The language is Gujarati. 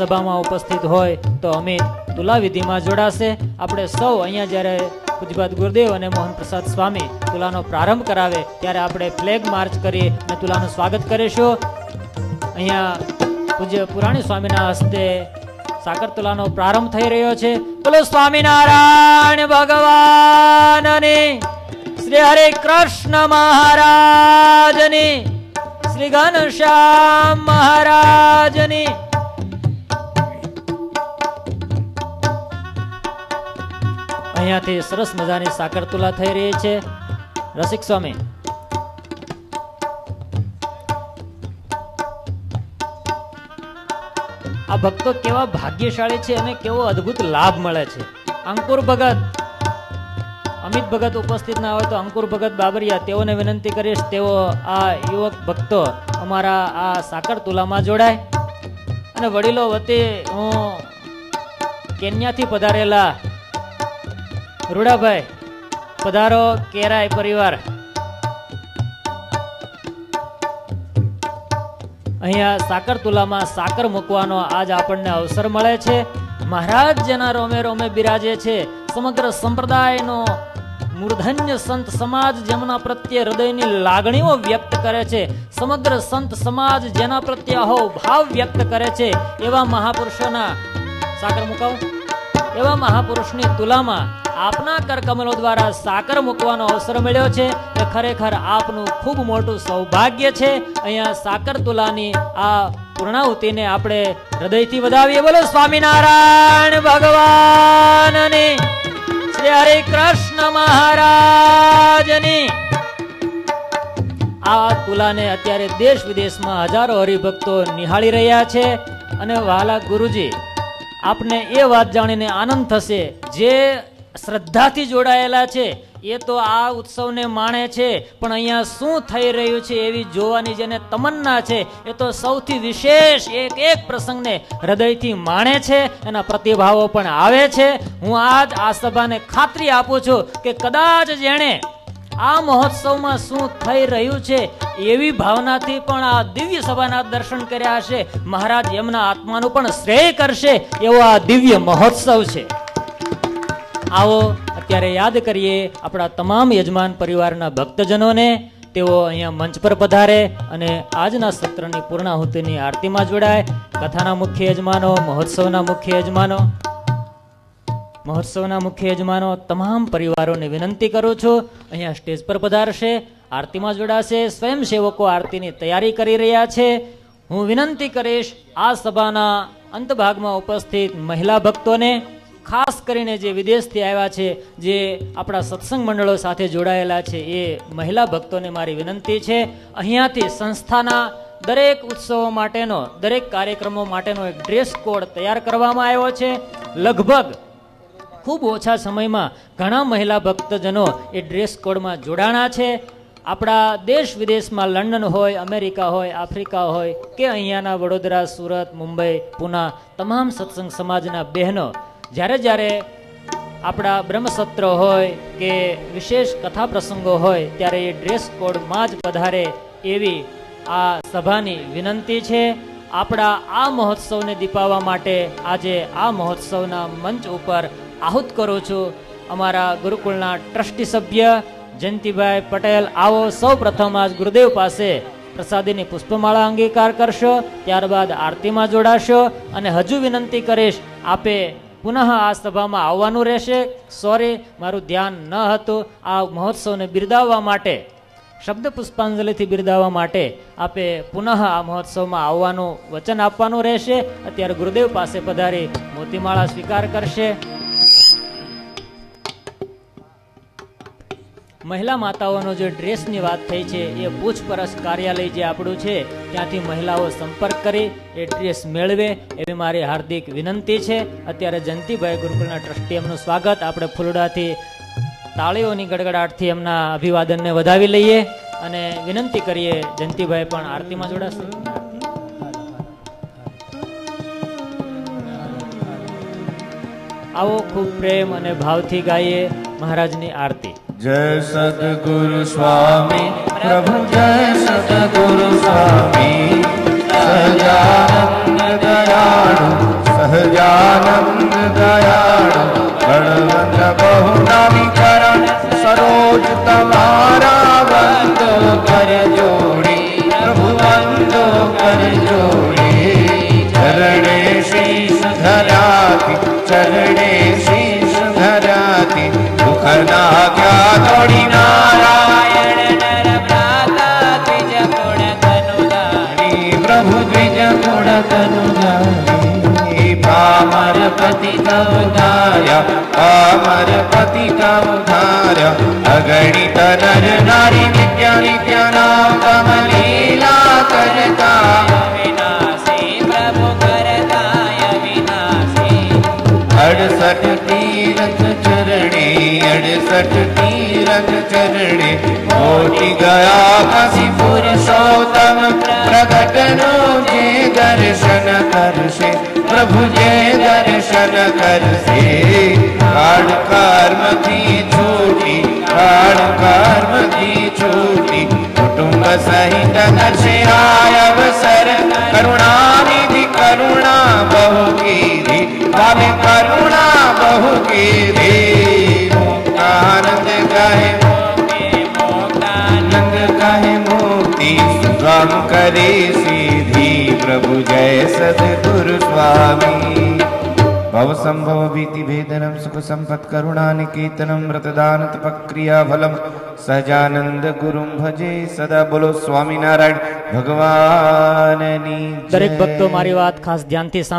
સભામાં ઉપસ્થિત હોય તો અમિત તુલાવિધિમાં જોડાશે. આપણે સૌ અહીંયા જ્યારે પૂજ્યપાદ ગુરુદેવ અને મોહન પ્રસાદ સ્વામી તુલાનો પ્રારંભ કરાવે ત્યારે આપણે ફ્લેગ માર્ચ કરી અને તુલાનું સ્વાગત કરીશું. અહીંયા પૂજ્ય પુરાણી સ્વામીના હસ્તે સાકર તુલાનો પ્રારંભ થઈ રહ્યો છે. બોલો સ્વામિનારાયણ ભગવાનની, શ્રી હરે કૃષ્ણ મહારાજની, શ્રી ઘનશ્યામ મહારાજની અહીંયાથી સરસ મજાની સાકર તુલા થઈ રહી છે. રસિક સ્વામી. આ ભક્તો કેવા ભાગ્યશાળી છે અને કેવો અદ્ભુત લાભ મળે છે. અંકુર ભગત. અમિત ભગત ઉપસ્થિત ના હોય તો અંકુર ભગત બાબરિયા, તેઓને વિનંતી કરીશ, તેઓ આ યુવક ભક્તો અમારા આ સાકર તુલામાં જોડાય. અને વડીલો વતી હું કેન્યાથી પધારેલા રૂડાભાઈ, પધારો કેરાય પરિવાર. અહીંયા સાકર તુલામાં સાકર મૂકવાનો આજ આપણને અવસર મળે છે. મહારાજ જેના રોમે રોમે બિરાજે છે, સમગ્ર સંપ્રદાયનો મૂર્ધન્ય સંત સમાજ જેમના પ્રત્યે હૃદયની લાગણીઓ વ્યક્ત કરે છે, સમગ્ર સંત સમાજ જેના પ્રત્યે અહો ભાવ વ્યક્ત કરે છે, એવા મહાપુરુષોના સાકર મુકાવ. એવા મહાપુરુષની તુલામાં આપના કરકમલો દ્વારા સાકર મૂકવાનો અવસર મળ્યો છે એ ખરેખર આપનું ખૂબ મોટું સૌભાગ્ય છે. અહીંયા સાકર તુલાની આ પૂર્ણાહુતિને આપણે હૃદયથી વધાવીએ. બોલો સ્વામિનારાયણ ભગવાનની, શ્રી હરે કૃષ્ણ મહારાજની. આ તુલાને અત્યારે દેશ વિદેશમાં હજારો હરિભક્તો નિહાળી રહ્યા છે અને વાલા ગુરુજી આપને એ વાત જાણીને આનંદ થશે. જે શ્રદ્ધાથી જોડાયેલા છે, એ તો આ ઉત્સવને માણે છે, પણ અહીંયા શું થઈ રહ્યું છે એવી જોવાની જેને તમન્ના છે, એ તો સૌથી વિશેષ એક એક પ્રસંગને હૃદયથી માણે છે, એના પ્રતિભાવો પણ આવે છે. હું આજ આ સભાને ખાતરી આપું છું કે કદાચ જેણે આ મહોત્સવમાં શું થઈ રહ્યું છે એવી ભાવનાથી પણ આ દિવ્ય સભાના દર્શન કર્યા હશે. મહારાજ એમના આત્માનું પણ શ્રેય કરશે એવો આ દિવ્ય મહોત્સવ છે. આવો, અત્યારે યાદ કરીએ આપણા તમામ યજમાન પરિવારના ભક્તજનોને. તેઓ અહીંયા મંચ પર પધારે અને આજના સત્રની પૂર્ણાહુતિની આરતીમાં જોડાય. કથાના મુખ્ય યજમાનો, મહોત્સવના મુખ્ય યજમાનો મહોત્સવના મુખ્ય યજમાનો તમામ પરિવારોને વિનંતી કરું છું. અહીંયા સ્ટેજ પર પધારશે, આરતીમાં જોડાશે, સ્વયંસેવકો આરતીની તૈયારી કરી રહ્યા છે. હું વિનંતી કરીશ, આ સભાના અંતભાગમાં ઉપસ્થિત મહિલા ભક્તોને, ખાસ કરીને જે વિદેશથી આવ્યા છે, જે આપણા સત્સંગ મંડળો સાથે જોડાયેલા છે, એ મહિલા ભક્તોને મારી વિનંતી છે. અહીંયાથી સંસ્થાના દરેક ઉત્સવો માટેનો, દરેક કાર્યક્રમો માટેનો એક ડ્રેસ કોડ તૈયાર કરવામાં આવ્યો છે. લગભગ ખૂબ ઓછા સમયમાં ઘણા મહિલા ભક્તજનો એ ડ્રેસ કોડમાં જોડાણા છે. આપણા દેશ વિદેશમાં લંડન હોય, અમેરિકા હોય, આફ્રિકા હોય કે અહીંયાના વડોદરા, સુરત, મુંબઈ, પુના તમામ સત્સંગ સમાજના બહેનો, જ્યારે જ્યારે આપણા બ્રહ્મસત્ર હોય કે વિશેષ કથા પ્રસંગો હોય, ત્યારે એ ડ્રેસ કોડમાં જ પધારે એવી આ સભાની વિનંતી છે. આપણા આ મહોત્સવને દીપાવવા માટે આજે આ મહોત્સવના મંચ ઉપર આહુત કરું છું. અમારા ગુરુકુળના ટ્રસ્ટી સભ્ય જયંતિભાઈ પટેલ, આવો સૌ પ્રથમ આજ ગુરુદેવ પાસે પ્રસાદીની પુષ્પમાળા અંગીકાર કરશો, ત્યારબાદ આરતીમાં જોડાશો અને હજુ વિનંતી કરીશ, આપે પુનઃ આ સભામાં આવવાનું રહેશે. સોરી મારું ધ્યાન ન હતું. આ મહોત્સવને બિરદાવવા માટે, શબ્દ પુષ્પાંજલિથી બિરદાવવા માટે આપે પુનઃ આ મહોત્સવમાં આવવાનું વચન આપવાનું રહેશે. અત્યારે ગુરુદેવ પાસે પધારી મોતીમાળા સ્વીકાર કરશે. મહિલા માતાઓનો જે ડ્રેસની વાત થઈ છે, એ પૂછપરછ કાર્યાલય જે આપણું છે, ત્યાંથી મહિલાઓ સંપર્ક કરી, એ ડ્રેસ મેળવે. એવી મારી હાર્દિક વિનંતી છે. અત્યારે જયંતિભાઈ ગુરુકુલના ટ્રસ્ટી એમનું સ્વાગત. આપણે ફૂલડાથી તાળીઓની ગડગડાટથી એમના અભિવાદનને વધાવી લઈએ અને વિનંતી કરીએ જયંતિભાઈ પણ આરતીમાં જોડાશે. આવો ખૂબ પ્રેમ અને ભાવથી ગાઈએ મહારાજની આરતી. જય સદગુરુ સ્વામી પ્રભુ જય સદગુરુ સ્વામી સહજાનંદ દયાળુ સહજાનંદ દયાળુ ગણવંત બહુ નામી કરણ સરોજ તમા पति का उधार्य अमर पति का उधार्य अगणित नर नारी विद्या नित्य नाम कमलीला करता। विनाशी प्रभु करता विनाशी अड़सठ तीरथ चरणे, अड़सठ तीरथ चरणे। मोटी गया कसीपुर सौतम प्रकट नो जे दर्शन कर से प्रभु जय भजन कर से काढ़ कर्म की छूटी काढ़ कर्म की छूटी। कुटुंब सहित नशे आय अवसर, करुणानिधि, करुणा बहु गिरी भावे करुणा बहु गिरी मुक्तानंद कहे मुक्तानंद कहे मूर्ति सुगम करे सीधी प्रभु जय सतगुरु स्वामी। તપક્રિયા ફલમ સહજાનંદ ગુરુમ ભજે સદા બોલો સ્વામિનારાયણ ભગવાનની. દરેક ભક્તો મારી વાત ખાસ ધ્યાનથી સાંભળો